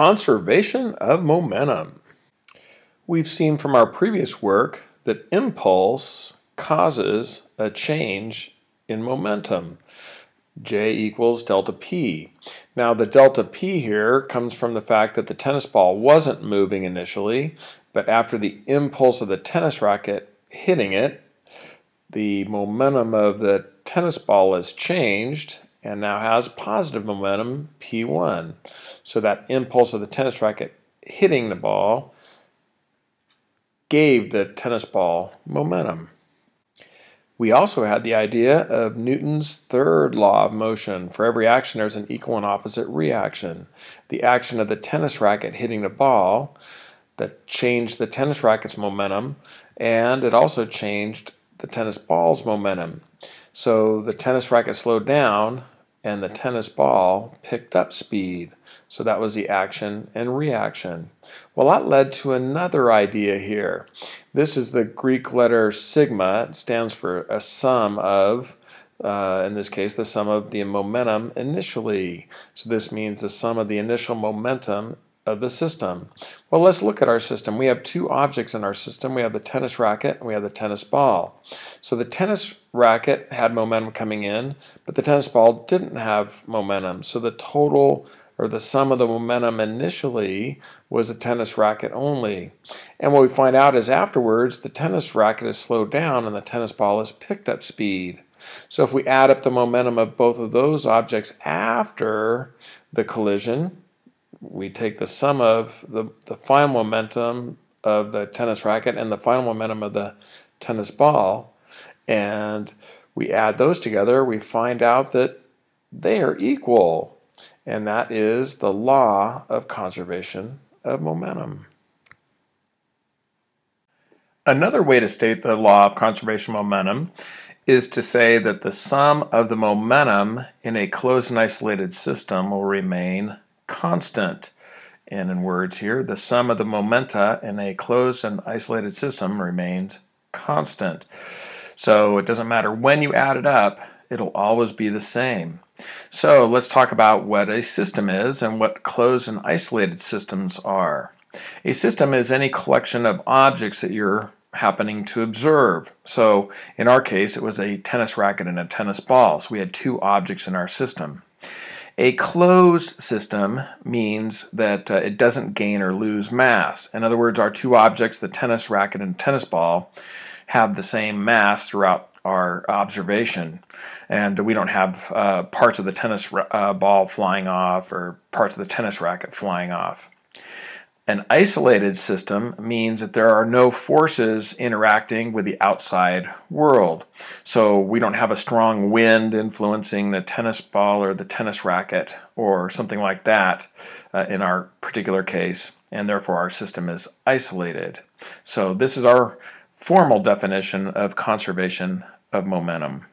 Conservation of momentum. We've seen from our previous work that impulse causes a change in momentum. J equals delta P. Now the delta P here comes from the fact that the tennis ball wasn't moving initially, but after the impulse of the tennis racket hitting it, the momentum of the tennis ball has changed and now has positive momentum P1. So that impulse of the tennis racket hitting the ball gave the tennis ball momentum. We also had the idea of Newton's third law of motion. For every action, there's an equal and opposite reaction. The action of the tennis racket hitting the ball that changed the tennis racket's momentum, and it also changed the tennis ball's momentum. So the tennis racket slowed down and the tennis ball picked up speed. So that was the action and reaction. Well, that led to another idea here. This is the Greek letter sigma. It stands for a sum of, uh, in this case, the sum of the momentum initially. So this means the sum of the initial momentum of the system. Well, let's look at our system. We have two objects in our system. We have the tennis racket and we have the tennis ball. So the tennis racket had momentum coming in, but the tennis ball didn't have momentum. So the total or the sum of the momentum initially was a tennis racket only. And what we find out is afterwards the tennis racket is slowed down and the tennis ball has picked up speed. So if we add up the momentum of both of those objects after the collision, we take the sum of the, the final momentum of the tennis racket and the final momentum of the tennis ball, and we add those together, we find out that they are equal. And that is the law of conservation of momentum. Another way to state the law of conservation of momentum is to say that the sum of the momentum in a closed and isolated system will remain constant. And in words here, the sum of the momenta in a closed and isolated system remains constant. So it doesn't matter when you add it up, it'll always be the same. So let's talk about what a system is and what closed and isolated systems are. A system is any collection of objects that you're happening to observe. So in our case, it was a tennis racket and a tennis ball. So we had two objects in our system. A closed system means that uh, it doesn't gain or lose mass. In other words, our two objects, the tennis racket and tennis ball, have the same mass throughout our observation. And we don't have uh, parts of the tennis uh, ball flying off or parts of the tennis racket flying off. An isolated system means that there are no forces interacting with the outside world. So we don't have a strong wind influencing the tennis ball or the tennis racket or something like that uh, in our particular case, and therefore our system is isolated. So this is our formal definition of conservation of momentum.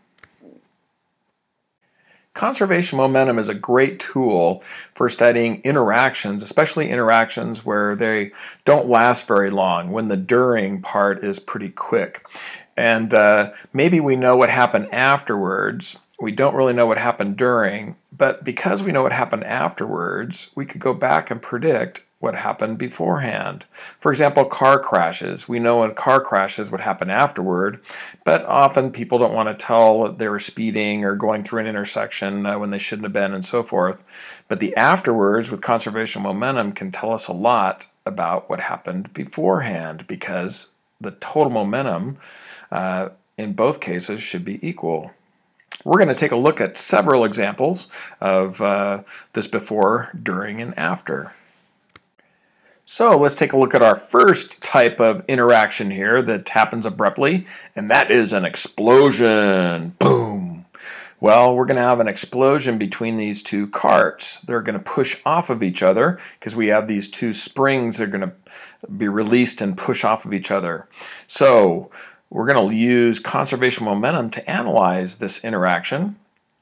Conservation momentum is a great tool for studying interactions, especially interactions where they don't last very long, when the during part is pretty quick. And uh, maybe we know what happened afterwards. We don't really know what happened during, but because we know what happened afterwards, we could go back and predict what happened beforehand. For example, car crashes. We know in car crashes what happened afterward, but often people don't want to tell that they were speeding or going through an intersection uh, when they shouldn't have been and so forth. But the afterwards with conservation momentum can tell us a lot about what happened beforehand because the total momentum uh, in both cases should be equal. We're going to take a look at several examples of uh, this before, during, and after. So let's take a look at our first type of interaction here that happens abruptly, and that is an explosion. Boom. Well, we're going to have an explosion between these two carts. They're going to push off of each other because we have these two springs that are going to be released and push off of each other. So we're going to use conservation momentum to analyze this interaction.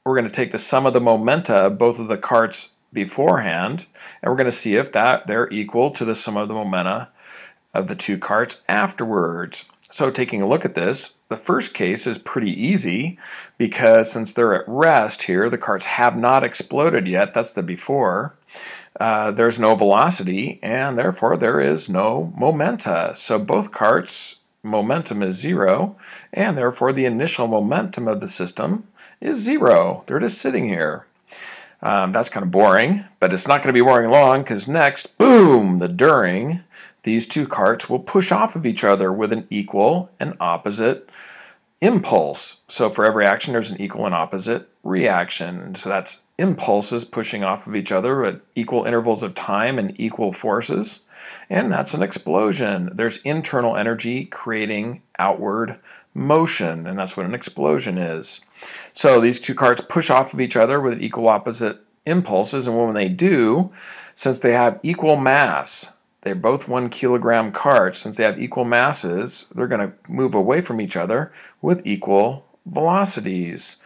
We're going to take the sum of the momenta of both of the carts beforehand, and we're going to see if that they're equal to the sum of the momenta of the two carts afterwards. So taking a look at this, the first case is pretty easy because since they're at rest here, the carts have not exploded yet, that's the before. uh, there's no velocity, and therefore there is no momenta. So both carts momentum is zero, and therefore the initial momentum of the system is zero. They're just sitting here. Um, that's kind of boring, but it's not going to be boring long because next, boom, the during, these two carts will push off of each other with an equal and opposite impulse. So for every action, there's an equal and opposite reaction. So that's impulses pushing off of each other at equal intervals of time and equal forces. And that's an explosion. There's internal energy creating outward motion, and that's what an explosion is. So these two carts push off of each other with equal opposite impulses, and when they do, since they have equal mass, they're both one kilogram carts, since they have equal masses, they're going to move away from each other with equal velocities.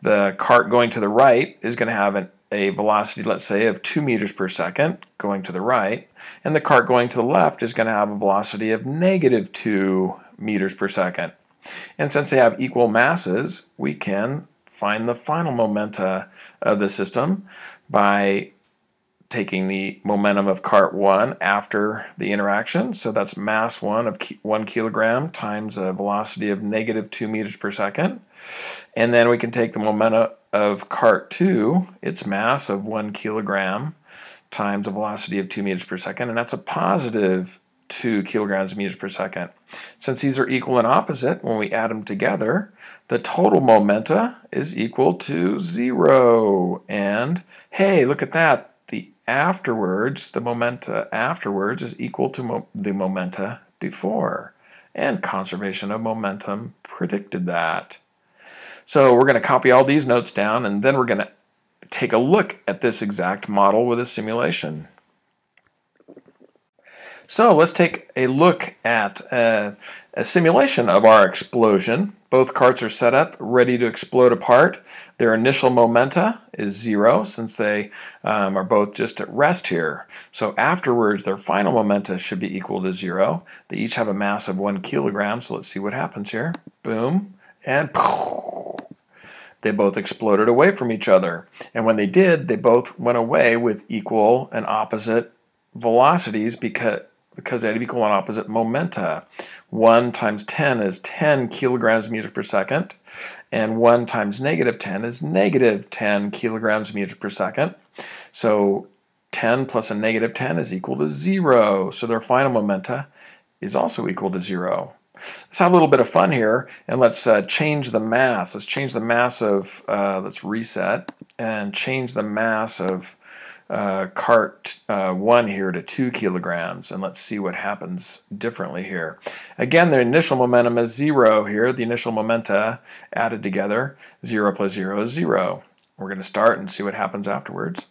The cart going to the right is going to have an, a velocity, let's say, of 2 meters per second going to the right, and the cart going to the left is going to have a velocity of negative 2 meters per second. And since they have equal masses, we can find the final momenta of the system by taking the momentum of cart 1 after the interaction. So that's mass 1 of 1 kilogram times a velocity of negative 2 meters per second. And then we can take the momentum of cart 2, its mass of 1 kilogram times a velocity of 2 meters per second, and that's a positive 2 kilograms meters per second. Since these are equal and opposite, when we add them together, the total momenta is equal to zero. And hey, look at that. The afterwards, the momenta afterwards is equal to mo the momenta before. And conservation of momentum predicted that. So we're going to copy all these notes down and then we're going to take a look at this exact model with a simulation. So let's take a look at a, a, simulation of our explosion. Both carts are set up, ready to explode apart. Their initial momenta is zero since they um, are both just at rest here. So afterwards, their final momenta should be equal to zero. They each have a mass of one kilogram, so let's see what happens here. Boom, and they both exploded away from each other. And when they did, they both went away with equal and opposite velocities because because they have equal and opposite momenta. 1 times 10 is 10 kilograms meters per second, and 1 times negative 10 is negative 10 kilograms meters per second. So 10 plus a negative 10 is equal to 0. So their final momenta is also equal to 0. Let's have a little bit of fun here, and let's uh, change the mass. Let's change the mass of, uh, let's reset, and change the mass of uh, cart uh, 1 here to 2 kilograms, and let's see what happens differently here. Again, the initial momentum is 0 here, the initial momenta added together, 0 plus 0 is 0. We're going to start and see what happens afterwards.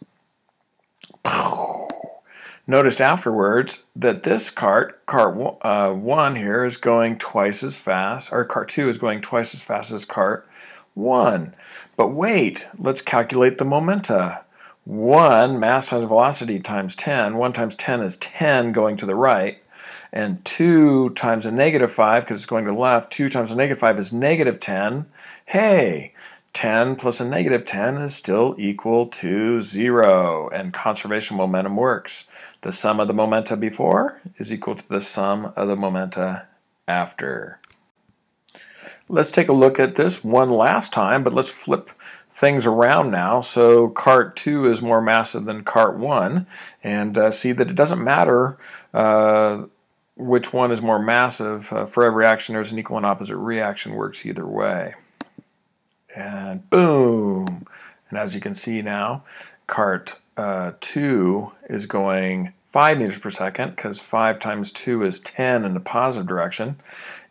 Notice afterwards that this cart, cart uh, 1 here, is going twice as fast, or cart 2 is going twice as fast as cart 1. But wait, let's calculate the momenta. 1 mass times velocity times 10. 1 times 10 is 10 going to the right. And 2 times a negative 5, because it's going to the left, 2 times a negative 5 is negative 10. Hey, 10 plus a negative 10 is still equal to 0. And conservation momentum works. The sum of the momenta before is equal to the sum of the momenta after. Let's take a look at this one last time, but let's flip things around now. So cart 2 is more massive than cart 1 and uh, see that it doesn't matter uh, which one is more massive. Uh, for every action there's an equal and opposite reaction works either way. And boom! And as you can see now, cart uh, 2 is going 5 meters per second because 5 times 2 is 10 in the positive direction.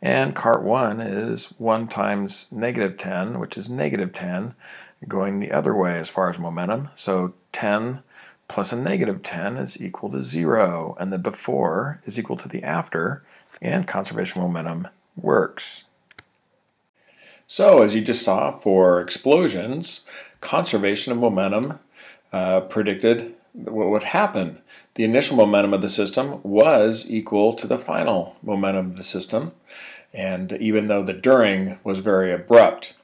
And cart 1 is 1 times negative 10, which is negative 10 going the other way as far as momentum. So 10 plus a negative 10 is equal to 0, and the before is equal to the after, and conservation momentum works. So as you just saw for explosions, conservation of momentum uh, predicted what would happen. The initial momentum of the system was equal to the final momentum of the system. And even though the during was very abrupt.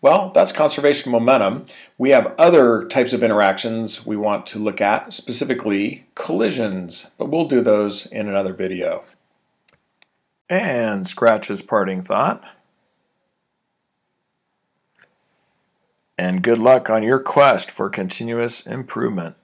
Well, that's conservation momentum. We have other types of interactions we want to look at, specifically collisions, but we'll do those in another video. And Scratch's parting thought. And good luck on your quest for continuous improvement.